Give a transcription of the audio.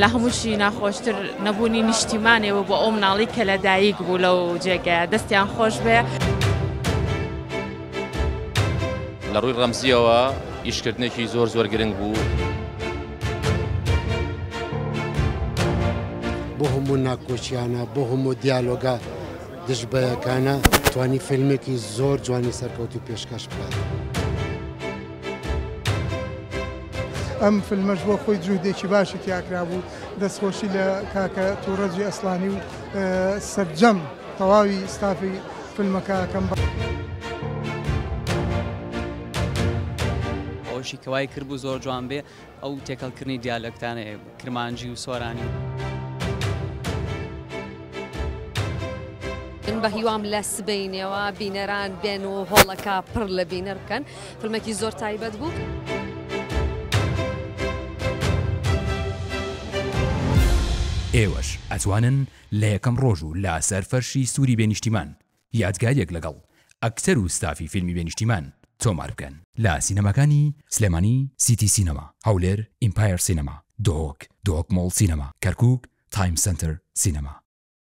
لە هەمووشی ناخۆشتر نەبوونی نیشتیمانێەوە بۆ ئەو مناڵی کە لە دایک بوو لەو جێگە دەستیان خۆش بێ. لە ڕووی ڕەمزیەوە ئیشکردنێکی زۆر زۆر گرنگ بوو. بۆ هەموو ناکۆچیانە بۆ هەموو دیالۆگات دژ بە یەکانە توانی فیلمێکی زۆر جوانی سەرکەوتی پێشکەش بکات. ئەم فیلمەش بۆ خۆی جوودێکی باشی تیاکرا بوو دەستخۆشی لە کاکە تووڕەجی ئەسلانی و سەرجەم تەواوی ستافی فیلمەکەکەم بە. ئەوشی کەوای کرد بوو زۆر جوان بێ ئەو تێکەڵکردنی دیالەکتانەیە، کرمانجی و سۆرانی. من بەهیوام لە سبەینێوە بینەران بێن و هۆڵەکە پڕ لە بینەر بکەن فیلمێکی زۆر تایبەت بوو. ئێوەش ئەتوانن لە یەکەم ڕۆژ و لاسەر فەرشی سوری بێ نیشتیمان یادگارییەک لەگەڵ ئەکتەر و ستافی فیلمی بێ نیشتیمان تۆمار بکەن. لە سینەماکانی، سلێمانی، سیتی سینەما، هەولێر، ئیمپایەر سینەما، دهۆک، دهۆک مۆڵ سینەما، کەرکووک، تایم سەنتەر سینەما.